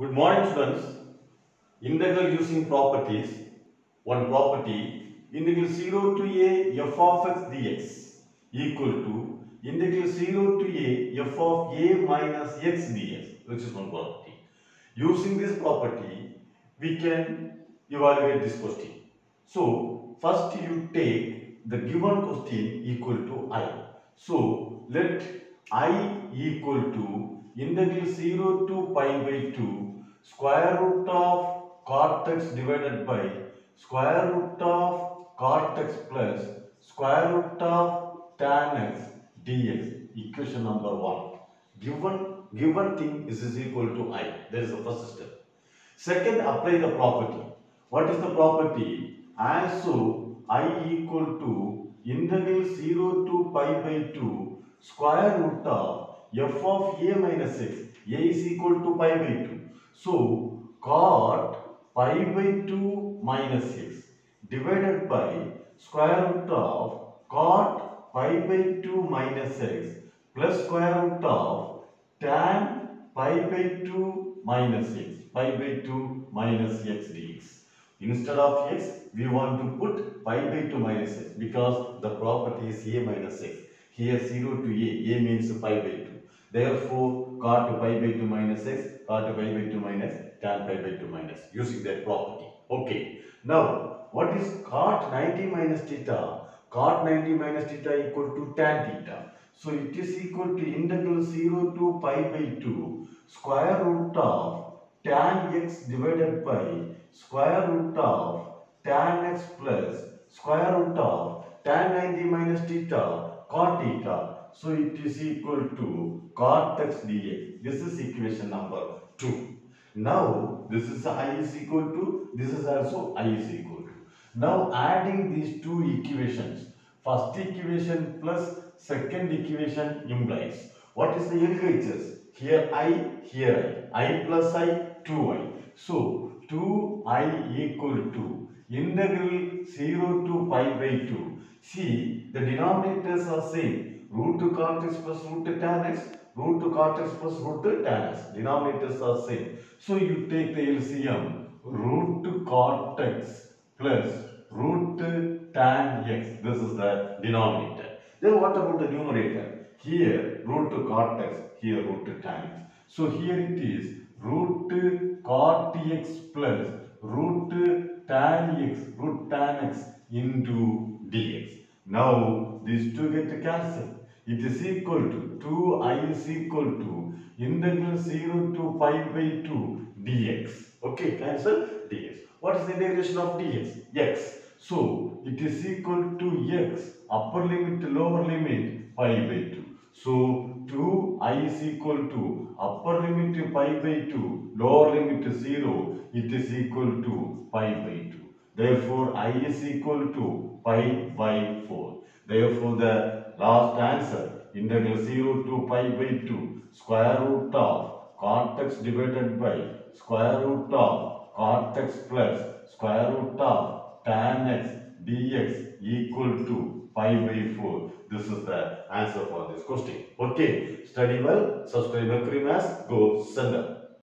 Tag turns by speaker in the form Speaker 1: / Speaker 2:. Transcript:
Speaker 1: Good morning students. Integral using properties. One property integral 0 to a f of x dx equal to integral 0 to a f of a minus x dx which is one property. Using this property we can evaluate this question. So first you take the given question equal to i. So let i equal to integral 0 to pi by 2 square root of cot x divided by square root of cot x plus square root of tan x dx equation number 1 given given thing is, is equal to i. That is the first step. Second apply the property. What is the property? As so i equal to integral 0 to pi by 2 square root of f of a minus x a is equal to pi by 2 so cot pi by 2 minus x divided by square root of cot pi by 2 minus x plus square root of tan pi by 2 minus x pi by 2 minus x dx. Instead of x we want to put pi by 2 minus x because the property is a minus x here 0 to a a means pi by 2 therefore cot pi by 2 minus x cot pi by 2 minus tan pi by 2 minus using that property. Okay. Now what is cot 90 minus theta? Cot 90 minus theta equal to tan theta. So it is equal to integral 0 to pi by 2 square root of tan x divided by square root of tan x plus square root of tan 90 minus theta cot theta. So it is equal to cot x. This is equation number 2. Now this is i is equal to, this is also i is equal to. Now adding these two equations, first equation plus second equation implies what is the LHS? Here i, here i. i plus i, 2i. So 2i equal to integral 0 to pi by 2. See the denominators are same. Root to cot x plus root to tan x. Root to cot x plus root to tan x. Denominators are same. So you take the LCM root to cot x plus root to tan x. This is the denominator. Then what about the numerator? Here root to cot x, here root to tan x. So here it is root cot x plus root tan x, root tan x into dx. Now these two get cancelled. It is equal to 2i is equal to integral 0 to 5 by 2 dx. Okay, cancel dx. What is the integration of dx? x. So it is equal to x upper limit lower limit 5 by 2. So 2i is equal to upper limit pi by 2 lower limit to 0 it is equal to pi by 2. Therefore i is equal to pi by 4. Therefore the last answer integral 0 to pi by 2 square root of cot x divided by square root of cot x plus square root of tan x dx equal to pi by 4. This is the answer for this question. Okay, study well, subscribe Mercury Maths, go sender.